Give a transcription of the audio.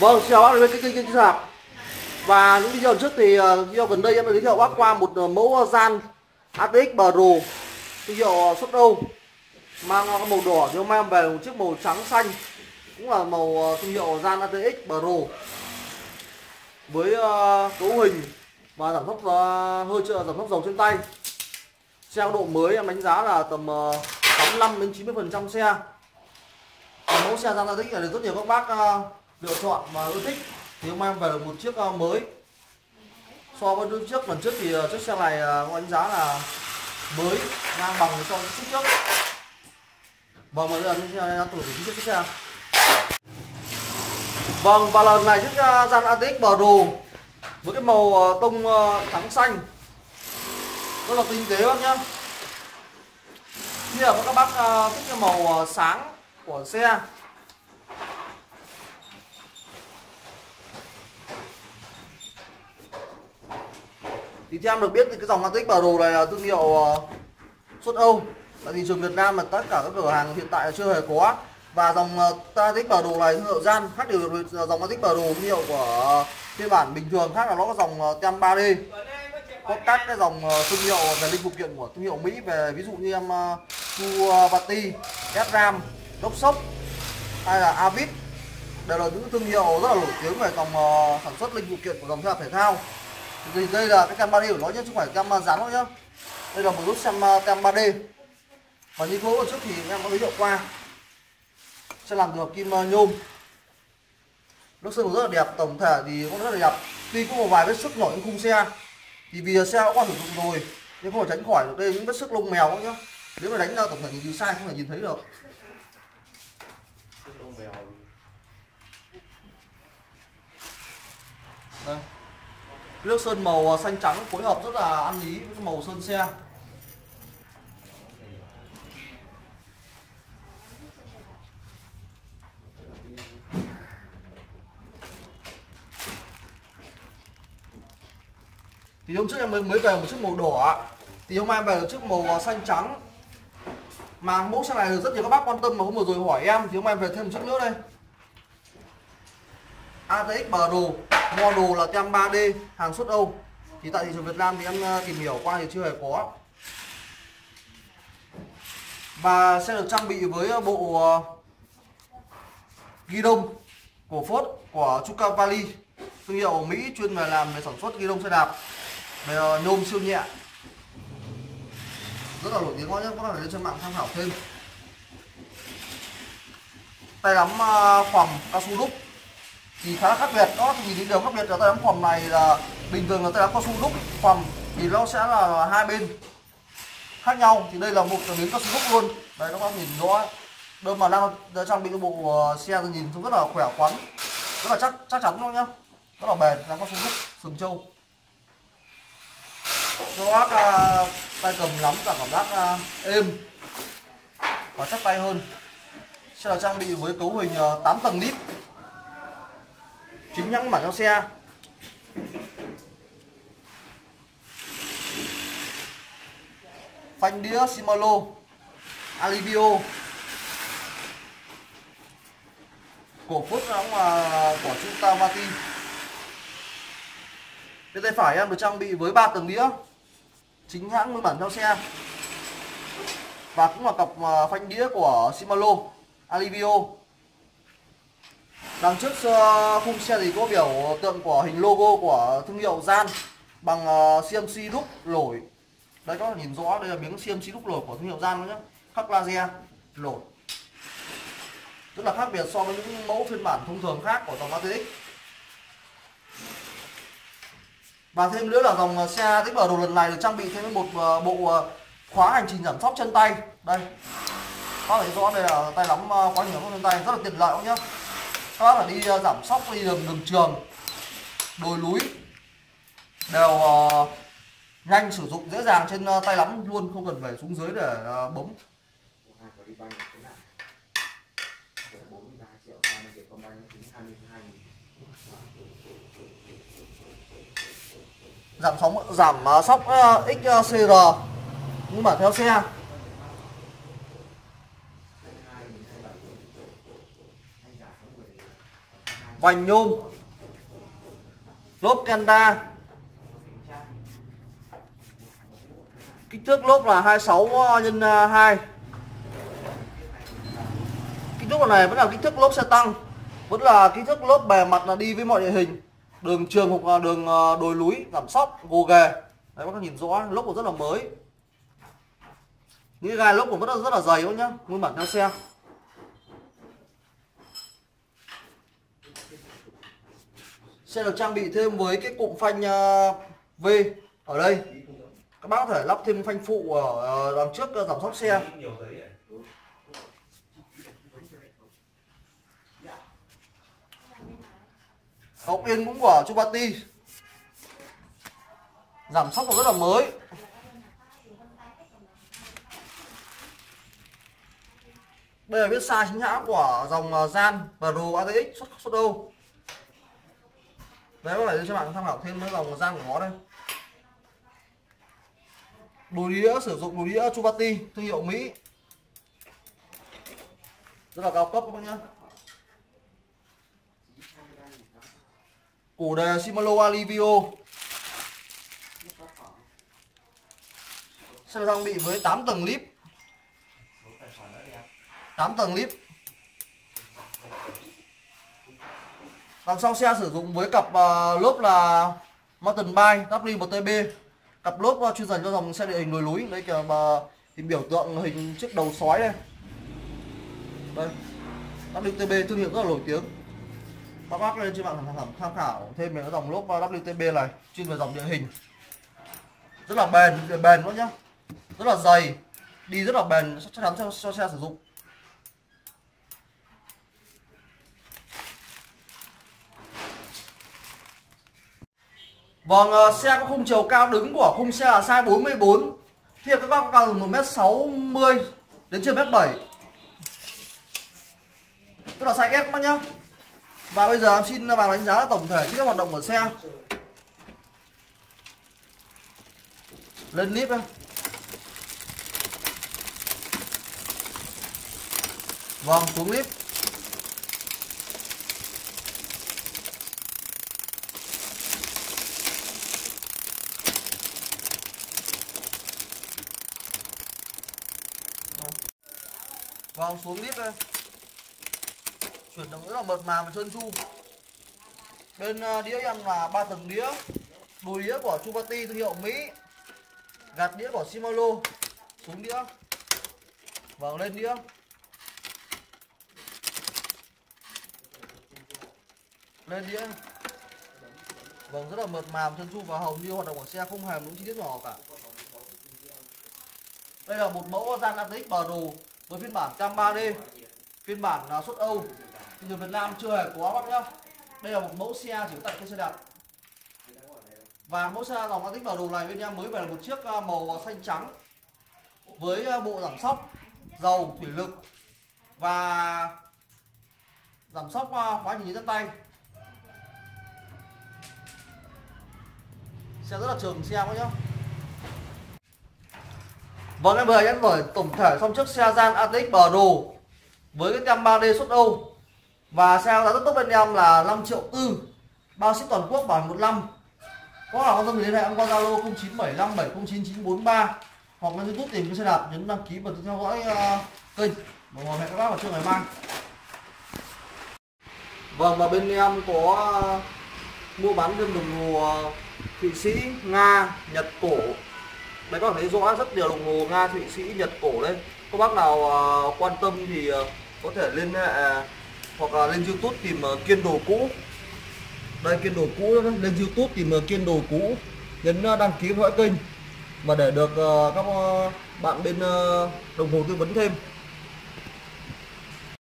Vâng, xin chào bác đến kênh kênh kênh sạp Và những video trước thì ờ, video gần đây em đã giới thiệu bác qua một ờ, mẫu gian ATX Pro thương hiệu ờ, xuất Âu. Mang màu đỏ nhưng mang về một chiếc màu trắng xanh. Cũng là màu thương hiệu gian ATX Pro với cấu hình và giảm tốc hơi trợ giảm tốc dầu trên tay. Xe độ mới em đánh giá là tầm 85 đến 90 phần trăm xe. Mẫu xe gian ATX này rất nhiều các bác lựa chọn mà ưa thích thì hôm em về được một chiếc ờ, mới. So với đôi trước lần trước thì ờ, chiếc xe này ờ, có đánh giá là mới, ngang bằng so với chiếc trước. Vâng bây giờ chúng ta thử thử chiếc xe. Vâng và lần này chiếc gian ATX Pro với cái màu tông trắng xanh. Rất là tinh tế bác nhá. Như là các bác thích cái màu sáng của xe. Thì theo em được biết thì cái dòng Matic Pro này là thương hiệu uh, xuất Âu. Tại thị trường Việt Nam mà tất cả các cửa hàng hiện tại chưa hề có. Và dòng uh, Matic Pro này thương hiệu gian khác điều được ờ, dòng Matic Pro thương hiệu của ờ, phiên bản bình thường khác là nó có dòng tem 3D có các cái dòng thương hiệu về linh phụ kiện của thương hiệu Mỹ về ví dụ như em suvati, SRAM, Đốc Sốc hay là Avid. Đều là những thương hiệu rất là nổi tiếng về dòng sản xuất linh phụ kiện của dòng xe thể thao thì đây là cái cam 3D của nó nhé chứ không phải cam rắn đâu nhá. Đây là một nút xem uh, cam 3D và như cũ trước thì em có giới thiệu qua. Sẽ làm được kim uh, nhôm. Nước sơn rất là đẹp tổng thể thì cũng rất là đẹp. Tuy có một vài vết sức nhỏ trên khung xe thì vì xe đã qua sử dụng rồi nhưng không thể tránh khỏi được đây những vết sức lông mèo nhá. Nếu mà đánh ra tổng thể nhìn sai không thể nhìn thấy được. Đây nước sơn màu à, xanh trắng phối hợp rất là ăn ý với màu sơn xe. Thì hôm trước em mới mới về một chiếc màu đỏ thì hôm nay về một chiếc màu à, xanh trắng. Mà mẫu xe này được rất nhiều các bác quan tâm mà hôm vừa rồi hỏi em, thì hôm nay về thêm một chiếc nữa đây. ATX Pro model là tem 3D hàng xuất Âu. Thì tại thị trường Việt Nam thì em ờ, tìm hiểu qua thì chưa hề có. Và sẽ được trang bị với ờ, bộ ờ, ghi đông của Ford của Chucapali thương hiệu Mỹ chuyên về làm về sản xuất ghi đông xe đạp, về nhôm siêu nhẹ. Rất là nổi tiếng quá nhé các bạn lên trên mạng tham khảo thêm. Tay nắm khoảng cao su đúc thì khá là khác biệt. Đó thì những điều khác biệt là tay nắm phòng này là bình thường là tay nắm cao su đúc phòng thì nó sẽ là hai bên khác nhau. Thì đây là một miếng cao su đúc luôn. Đây các bác nhìn rõ đơn mà đang trang bị cái bộ ờ, xe thì nhìn rất là khỏe khoắn rất là chắc chắc chắn luôn nhá. Rất là bền đang cao su đúc sừng trâu cho bác uh, tay cầm nắm cả cảm giác uh, êm và chắc tay hơn. Sẽ là trang bị với cấu hình uh, 8 tầng lít chính hãng bản trong xe. Phanh đĩa, Shimano Alivio cổ phút đóng là à, của chúng ta vati bên tay phải à, em được trang bị với 3 tầng đĩa. Chính hãng nguyên bản theo xe. Và cũng là cặp à, phanh đĩa của Shimano Alivio đằng trước ờ, khung xe thì có biểu tượng của hình logo của thương hiệu Gian bằng ờ, CMC đúc lỗi đấy, các bạn nhìn rõ, đây là miếng CMC đúc lỗi của thương hiệu Gian nhé khắc laser lỗi rất là khác biệt so với những mẫu phiên bản thông thường khác của dòng ATX và thêm nữa là dòng xe tích đồ lần này được trang bị thêm một ờ, bộ khóa hành trình giảm sóc chân tay. Đây. Các bạn thấy rõ đây là tay nắm khóa hành trình chân tay, rất là tiện lợi các nhá các bác phải đi ờ, giảm sóc đi đường đường trường đồi núi. Đều uh, nhanh sử dụng dễ dàng trên uh, tay lắm luôn không cần phải xuống dưới để uh, bấm. Giảm sóng giảm uh, sóc uh, XCR nhưng mà theo xe vành nhôm. Lốp Kanda kích thước lốp là 26 x 2 kích thước này vẫn là kích thước lốp xe tăng, vẫn là kích thước lốp bề mặt là đi với mọi địa hình. Đường trường hoặc là đường uh, đồi núi, giảm sóc, gồ ghề. Đấy các bạn nhìn rõ, lốp của rất là mới. Những cái gai lốp cũng rất là rất là dày luôn nhá, nguyên bản theo xe. Sẽ được trang bị thêm với cái cụm phanh à, V ở đây. Các bác có thể lắp thêm phanh phụ ở ờ, đằng trước ờ, giảm sóc xe. Hậu yên cũng của Chubati Giảm sóc rất là mới. Đây là viết sai chính hãng của dòng ờ, Gian và đồ ATX xuất xuất đâu? Đấy có thể cho bạn tham khảo thêm cái dòng Gian của nó đây. Đồ đĩa, sử dụng đồ đĩa Chupati, thương hiệu Mỹ. Rất là cao cấp, các bác nhá. Củ đề Shimano Alivio Xe trang bị với 8 tầng lip 8 tầng lip Đằng sau xe sử dụng với cặp uh, lốp là Mountain Bike WMTB Cặp lốp uh, chuyên dành cho dòng xe địa hình đồi núi. Đây kìa mà hình biểu tượng hình chiếc đầu sói đây. Đây. WTB thương hiệu rất là nổi tiếng. Các bác lên trên mạng tham, tham khảo thêm về cái dòng lốp ờ, WTB này chuyên về dòng địa hình. Rất là bền bền luôn nhá. Rất là dày đi rất là bền chắc chắn cho, cho xe sử dụng. Vâng, uh, xe có khung chiều cao đứng của khung xe là size 44 Thì các bác có cao từ 1m60 đến trên 1m7 Tức là size S các bác nhá. Và bây giờ em xin vào đánh giá tổng thể các hoạt động của xe. Lên clip em Vâng, xuống clip Vâng, xuống clip đây. Chuyển động rất là mượt mà và trơn tru bên uh, đĩa em là ba tầng đĩa. Đùi đĩa của Chupati thương hiệu Mỹ. Gạt đĩa của Shimano. Xuống đĩa. Vâng lên đĩa. Lên đĩa. Vâng rất là mượt mà chân du và hầu như hoạt động của xe không hề những chi tiết nhỏ cả. Đây là một mẫu gian ATX bờ đồ với phiên bản cam 3D phiên bản uh, xuất Âu. Người Việt Nam chưa hề có bác nhá. Đây là một mẫu xe chỉ có tại trên xe đạp. Và mẫu xe dòng Matic vào đồ này bên em mới về là một chiếc à, màu xanh trắng với à, bộ giảm sóc dầu thủy lực. Và giảm sóc khóa nhìn chân tay. Xe rất là trường xe các nhá. Vâng em vừa nhắn vừa tổng thể xong chiếc xe gian ATX bờ đồ với cái tem 3D xuất Âu và xe giá rất tốt bên em là 5 triệu tư bao ship toàn quốc bảo một năm. Có là quan tâm liên hệ em qua zalo 0975709943 hoặc lên youtube tìm cái xe đạp nhấn đăng ký và theo dõi uh, kênh. Và hẹn các bác vào trưa ngày mai. Vâng và bên em có uh, mua bán thêm đồng hồ uh, thụy sĩ nga nhật cổ đấy các bạn thấy rõ rất nhiều đồng hồ nga thụy sĩ nhật cổ đây các bác nào uh, quan tâm thì uh, có thể liên hệ à, hoặc là lên youtube tìm uh, kiên đồ cũ. Đây kiên đồ cũ lên youtube tìm uh, kiên đồ cũ nhấn uh, đăng ký theo dõi kênh. Và để được uh, các uh, bạn bên uh, đồng hồ tư vấn thêm.